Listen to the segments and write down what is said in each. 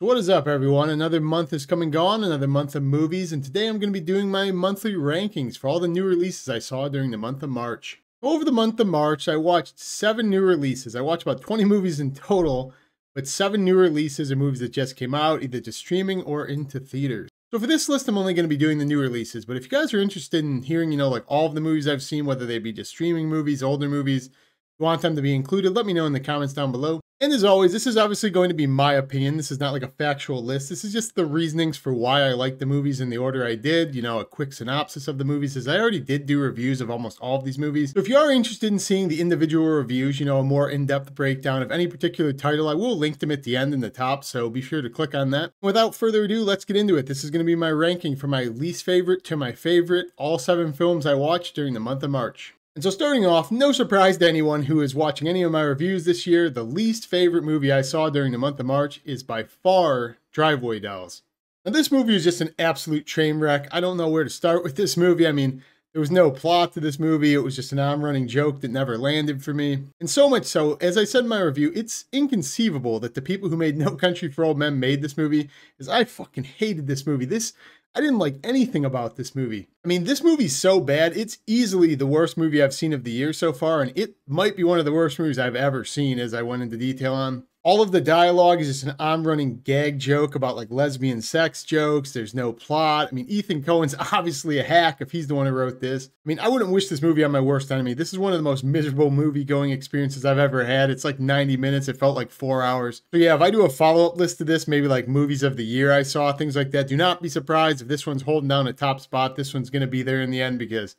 What is up everyone? Another month is come and gone, another month of movies, and today I'm going to be doing my monthly rankings for all the new releases I saw during the month of March. Over the month of March, I watched seven new releases. I watched about 20 movies in total, but seven new releases are movies that just came out, either to streaming or into theaters. So for this list, I'm only going to be doing the new releases, but if you guys are interested in hearing, you know, like all of the movies I've seen, whether they be just streaming movies, older movies, you want them to be included, let me know in the comments down below. And as always, this is obviously going to be my opinion. This is not like a factual list. This is just the reasonings for why I like the movies in the order I did. You know, a quick synopsis of the movies, as I already did do reviews of almost all of these movies. So if you are interested in seeing the individual reviews, you know, a more in-depth breakdown of any particular title, I will link them at the end in the top, so be sure to click on that. Without further ado, let's get into it. This is going to be my ranking from my least favorite to my favorite, all seven films I watched during the month of March. And so starting off, no surprise to anyone who is watching any of my reviews this year, the least favorite movie I saw during the month of March is by far Drive-Away Dolls. Now this movie is just an absolute train wreck. I don't know where to start with this movie. I mean, there was no plot to this movie. It was just an arm running joke that never landed for me. And so much so, as I said in my review, it's inconceivable that the people who made No Country for Old Men made this movie, as I fucking hated this movie. This I didn't like anything about this movie. I mean, this movie's so bad, it's easily the worst movie I've seen of the year so far, and it might be one of the worst movies I've ever seen, as I went into detail on. All of the dialogue is just an on running gag joke about like lesbian sex jokes. There's no plot. I mean, Ethan Coen's obviously a hack if he's the one who wrote this. I mean, I wouldn't wish this movie on my worst enemy. This is one of the most miserable movie going experiences I've ever had. It's like 90 minutes. It felt like four hours. So yeah, if I do a follow up list to this, maybe like movies of the year I saw, things like that, do not be surprised if this one's holding down a top spot. This one's going to be there in the end because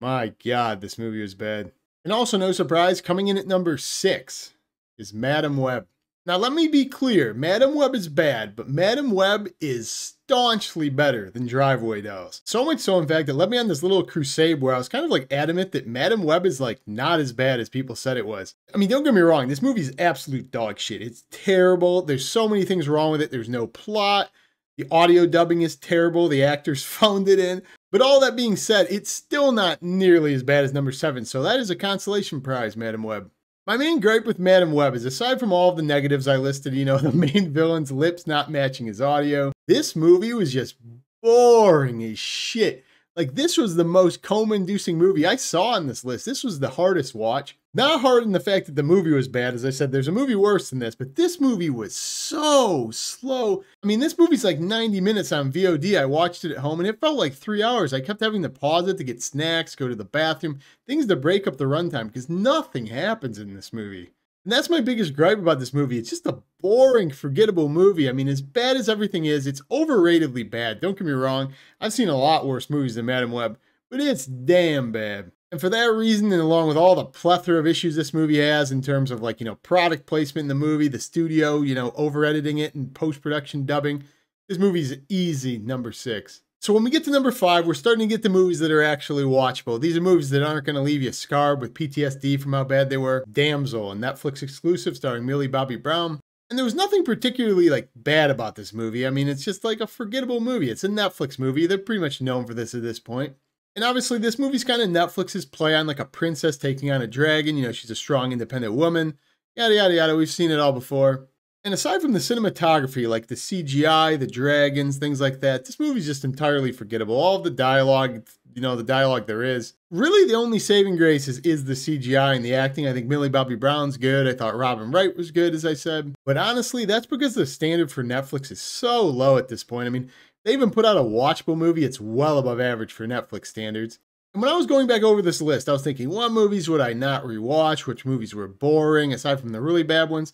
my God, this movie was bad. And also, no surprise, coming in at number six is Madame Web. Now, let me be clear Madame Web is bad, but Madame Web is staunchly better than Drive-Away Dolls. So much so, in fact, that led me on this little crusade where I was kind of like adamant that Madame Web is like not as bad as people said it was. I mean, don't get me wrong, this movie is absolute dog shit. It's terrible. There's so many things wrong with it. There's no plot. The audio dubbing is terrible. The actors phoned it in. But all that being said, it's still not nearly as bad as number seven. So that is a consolation prize, Madame Web. My main gripe with Madame Web is aside from all of the negatives I listed, you know, the main villain's lips not matching his audio, this movie was just boring as shit. Like, this was the most coma inducing movie I saw on this list. This was the hardest watch. Not hard in the fact that the movie was bad. As I said, there's a movie worse than this, but this movie was so slow. I mean, this movie's like 90 minutes on VOD. I watched it at home and it felt like three hours. I kept having to pause it to get snacks, go to the bathroom, things to break up the runtime because nothing happens in this movie. And that's my biggest gripe about this movie. It's just a boring, forgettable movie. I mean, as bad as everything is, it's overratedly bad. Don't get me wrong. I've seen a lot worse movies than Madame Web, but it's damn bad. And for that reason, and along with all the plethora of issues this movie has in terms of like, you know, product placement in the movie, the studio, you know, over editing it and post production dubbing, this movie's easy number six. So when we get to number five, we're starting to get the movies that are actually watchable. These are movies that aren't going to leave you scarred with PTSD from how bad they were. Damsel, a Netflix exclusive starring Millie Bobby Brown. And there was nothing particularly like bad about this movie. I mean, it's just like a forgettable movie. It's a Netflix movie. They're pretty much known for this at this point. And obviously, this movie's kind of Netflix's play on like a princess taking on a dragon. You know, she's a strong, independent woman. Yada, yada, yada. We've seen it all before. And aside from the cinematography, like the CGI, the dragons, things like that, this movie's just entirely forgettable. All of the dialogue, you know, the dialogue there is. Really, the only saving grace is, is the CGI and the acting. I think Millie Bobby Brown's good. I thought Robin Wright was good, as I said. But honestly, that's because the standard for Netflix is so low at this point. I mean, they even put out a watchable movie. It's well above average for Netflix standards. And when I was going back over this list, I was thinking, what movies would I not rewatch? Which movies were boring, aside from the really bad ones?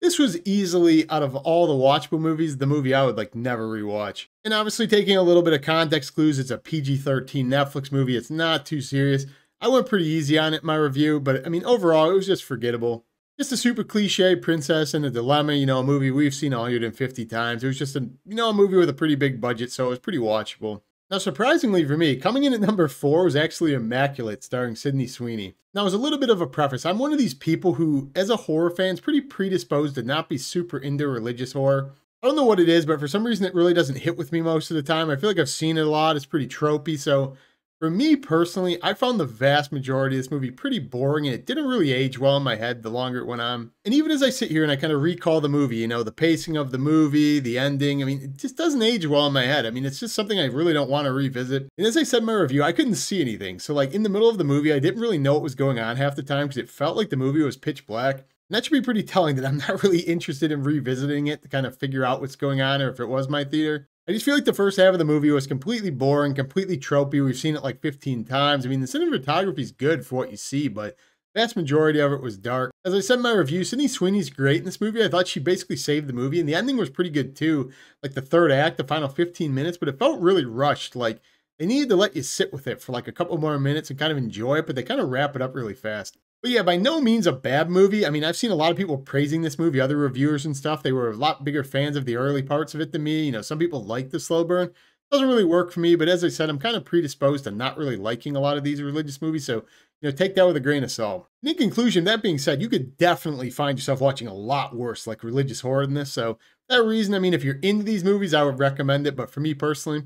This was easily, out of all the watchable movies, the movie I would like never rewatch. And obviously, taking a little bit of context clues, it's a PG 13 Netflix movie. It's not too serious. I went pretty easy on it in my review, but I mean, overall, it was just forgettable just a super cliche princess and a dilemma, you know, a movie we've seen 150 times. It was just a, you know, a movie with a pretty big budget, so it was pretty watchable. Now, surprisingly for me, coming in at number four was actually Immaculate, starring Sydney Sweeney. Now, as a little bit of a preface, I'm one of these people who, as a horror fan, is pretty predisposed to not be super into religious horror. I don't know what it is, but for some reason it really doesn't hit with me most of the time. I feel like I've seen it a lot. It's pretty tropey, so For me personally, I found the vast majority of this movie pretty boring and it didn't really age well in my head the longer it went on. And even as I sit here and I kind of recall the movie, you know, the pacing of the movie, the ending, I mean, it just doesn't age well in my head. I mean, it's just something I really don't want to revisit. And as I said in my review, I couldn't see anything. So, like, in the middle of the movie, I didn't really know what was going on half the time because it felt like the movie was pitch black. And that should be pretty telling that I'm not really interested in revisiting it to kind of figure out what's going on or if it was my theater. I just feel like the first half of the movie was completely boring, completely tropey. We've seen it like 15 times. I mean, the cinematography is good for what you see, but vast majority of it was dark. As I said in my review, Sydney Sweeney's great in this movie. I thought she basically saved the movie, and the ending was pretty good too. Like the third act, the final 15 minutes, but it felt really rushed. Like they needed to let you sit with it for like a couple more minutes and kind of enjoy it, but they kind of wrap it up really fast. But yeah, by no means a bad movie. I mean, I've seen a lot of people praising this movie, other reviewers and stuff. They were a lot bigger fans of the early parts of it than me. You know, some people like the slow burn. Doesn't really work for me, but as I said, I'm kind of predisposed to not really liking a lot of these religious movies. So, you know, take that with a grain of salt. In conclusion, that being said, you could definitely find yourself watching a lot worse, like religious horror than this. So, that reason, I mean, if you're into these movies, I would recommend it. But for me personally,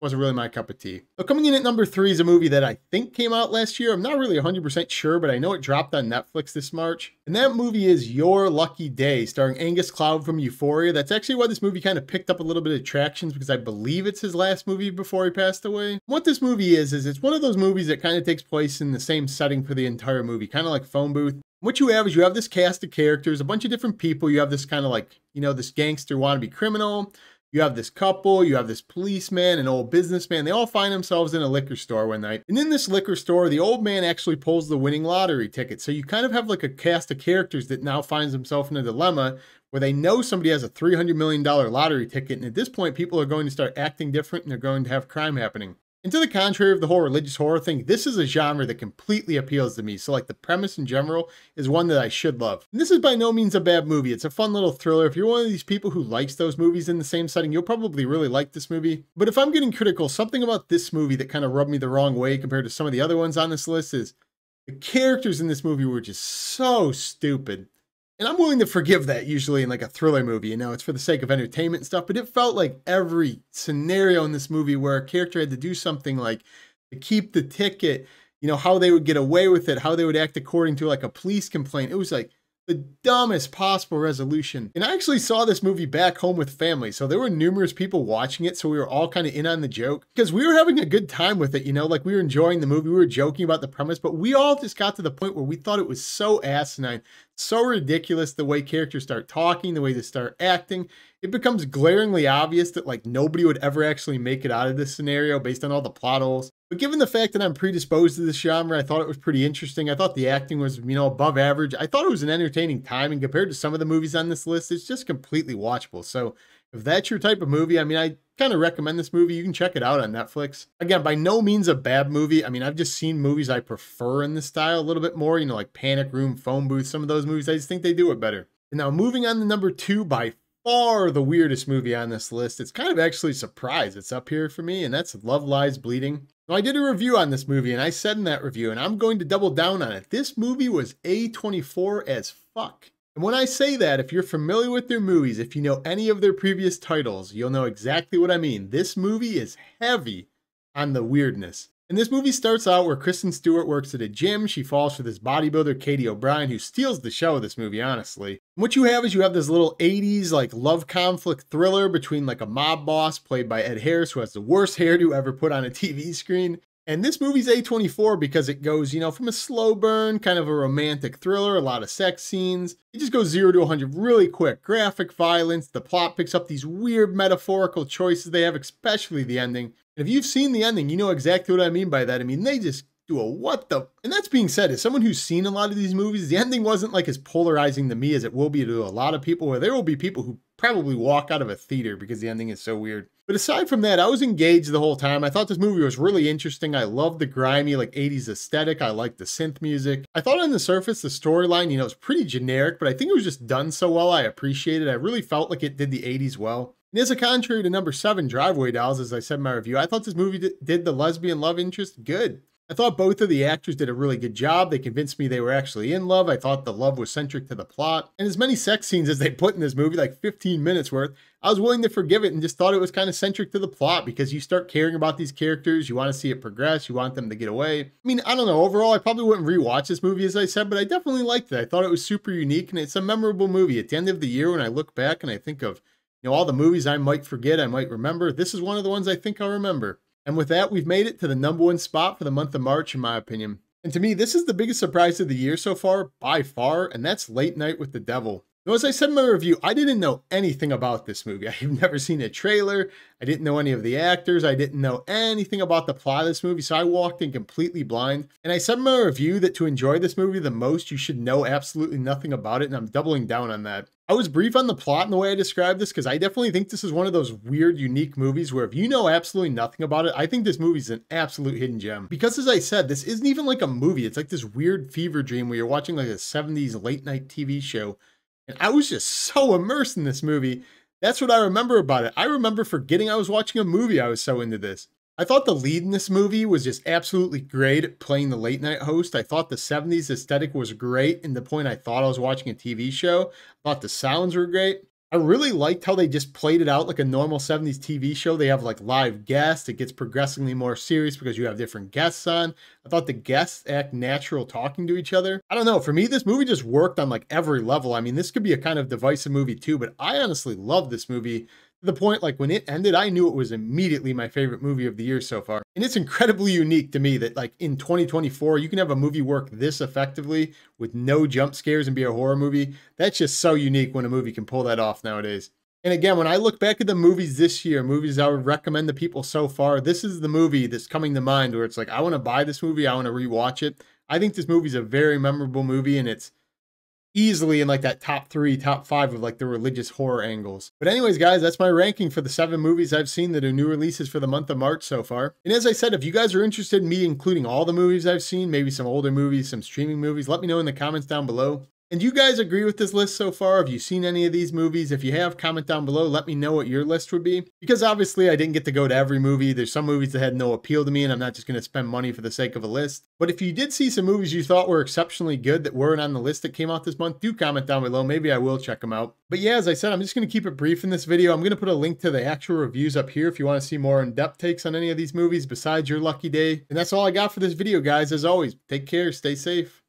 wasn't really my cup of tea. So coming in at number three is a movie that I think came out last year. I'm not really 100% sure, but I know it dropped on Netflix this March. And that movie is Your Lucky Day, starring Angus Cloud from Euphoria. That's actually why this movie kind of picked up a little bit of traction because I believe it's his last movie before he passed away. What this movie is, is it's one of those movies that kind of takes place in the same setting for the entire movie, kind of like Phone Booth. What you have is you have this cast of characters, a bunch of different people. You have this kind of like, you know, this gangster wannabe criminal. You have this couple, you have this policeman, an old businessman. They all find themselves in a liquor store one night. And in this liquor store, the old man actually pulls the winning lottery ticket. So you kind of have like a cast of characters that now finds himself in a dilemma where they know somebody has a $300 million lottery ticket. And at this point, people are going to start acting different and they're going to have crime happening. And to the contrary of the whole religious horror thing, this is a genre that completely appeals to me. So, like, the premise in general is one that I should love. And this is by no means a bad movie. It's a fun little thriller. If you're one of these people who likes those movies in the same setting, you'll probably really like this movie. But if I'm getting critical, something about this movie that kind of rubbed me the wrong way compared to some of the other ones on this list is the characters in this movie were just so stupid. And I'm willing to forgive that usually in like a thriller movie, you know, it's for the sake of entertainment and stuff, but it felt like every scenario in this movie where a character had to do something like to keep the ticket, you know, how they would get away with it, how they would act according to like a police complaint. It was like the dumbest possible resolution. And I actually saw this movie back home with family. So there were numerous people watching it. So we were all kind of in on the joke because we were having a good time with it. You know, like we were enjoying the movie. We were joking about the premise, but we all just got to the point where we thought it was so asinine, so ridiculous the way characters start talking, the way they start acting. It becomes glaringly obvious that like nobody would ever actually make it out of this scenario based on all the plot holes. But given the fact that I'm predisposed to this genre, I thought it was pretty interesting. I thought the acting was, you know, above average. I thought it was an entertaining time, and compared to some of the movies on this list, it's just completely watchable. So if that's your type of movie, I mean, I kind of recommend this movie. You can check it out on Netflix. Again, by no means a bad movie. I mean, I've just seen movies I prefer in this style a little bit more, you know, like Panic Room, Phone Booth, some of those movies. I just think they do it better. And now moving on to number two, by far the weirdest movie on this list. It's kind of actually surprised it's up here for me, and that's Love Lies Bleeding. Now, I did a review on this movie, and I said in that review, and I'm going to double down on it. This movie was A24 as fuck. And when I say that, if you're familiar with their movies, if you know any of their previous titles, you'll know exactly what I mean. This movie is heavy on the weirdness. And this movie starts out where Kristen Stewart works at a gym. She falls for this bodybuilder, Katy O'Brian, who steals the show of this movie, honestly. And what you have is you have this little 80s like love conflict thriller between like a mob boss played by Ed Harris, who has the worst hairdo ever put on a TV screen. And this movie's A24 because it goes, you know, from a slow burn, kind of a romantic thriller, a lot of sex scenes. It just goes 0 to 100 really quick. Graphic violence, the plot picks up these weird metaphorical choices they have, especially the ending. And if you've seen the ending, you know exactly what I mean by that. I mean, they just do a what the. And that's being said, as someone who's seen a lot of these movies, the ending wasn't like as polarizing to me as it will be to a lot of people, where there will be people who probably walk out of a theater because the ending is so weird. But aside from that, I was engaged the whole time. I thought this movie was really interesting. I loved the grimy, like 80s aesthetic. I liked the synth music. I thought on the surface, the storyline, you know, was pretty generic, but I think it was just done so well. I appreciate it. I really felt like it did the 80s well. And as a contrary to number seven, Drive-Away Dolls, as I said in my review, I thought this movie did the lesbian love interest good. I thought both of the actors did a really good job. They convinced me they were actually in love. I thought the love was centric to the plot. And as many sex scenes as they put in this movie, like 15 minutes worth, I was willing to forgive it and just thought it was kind of centric to the plot because you start caring about these characters. You want to see it progress. You want them to get away. I mean, I don't know. Overall, I probably wouldn't rewatch this movie, as I said, but I definitely liked it. I thought it was super unique and it's a memorable movie. At the end of the year, when I look back and I think of, you know, all the movies I might forget, I might remember, this is one of the ones I think I'll remember. And with that, we've made it to the number one spot for the month of March, in my opinion. And to me, this is the biggest surprise of the year so far, by far, and that's Late Night with the Devil. Now, as I said in my review, I didn't know anything about this movie. I've never seen a trailer. I didn't know any of the actors. I didn't know anything about the plot of this movie, so I walked in completely blind. And I said in my review that to enjoy this movie the most, you should know absolutely nothing about it, and I'm doubling down on that. I was brief on the plot and the way I described this because I definitely think this is one of those weird, unique movies where if you know absolutely nothing about it, I think this movie's an absolute hidden gem. Because as I said, this isn't even like a movie. It's like this weird fever dream where you're watching like a 70s late night TV show and I was just so immersed in this movie. That's what I remember about it. I remember forgetting I was watching a movie. I was so into this. I thought the lead in this movie was just absolutely great at playing the late night host. I thought the 70s aesthetic was great in the point I thought I was watching a TV show. I thought the sounds were great. I really liked how they just played it out like a normal 70s TV show. They have like live guests. It gets progressively more serious because you have different guests on. I thought the guests act natural talking to each other. I don't know. For me, this movie just worked on like every level. I mean, this could be a kind of divisive movie too, but I honestly love this movie the point like when it ended i knew it was immediately my favorite movie of the year so far. And it's incredibly unique to me that like in 2024 you can have a movie work this effectively with no jump scares and be a horror movie. That's just so unique when a movie can pull that off nowadays. And again when i look back at the movies this year movies i would recommend to people so far this is the movie that's coming to mind where it's like i want to buy this movie i want to rewatch it. I think this movie's a very memorable movie and it's easily in like that top three, top five of like the religious horror angles. But anyways, guys, that's my ranking for the seven movies I've seen that are new releases for the month of March so far. And as I said, if you guys are interested in me including all the movies I've seen, maybe some older movies, some streaming movies, let me know in the comments down below. And you guys agree with this list so far? Have you seen any of these movies? If you have, comment down below. Let me know what your list would be. Because obviously I didn't get to go to every movie. There's some movies that had no appeal to me and I'm not just going to spend money for the sake of a list. But if you did see some movies you thought were exceptionally good that weren't on the list that came out this month, do comment down below. Maybe I will check them out. But yeah, as I said, I'm just going to keep it brief in this video. I'm going to put a link to the actual reviews up here if you want to see more in-depth takes on any of these movies besides your lucky day. And that's all I got for this video, guys. As always, take care, stay safe.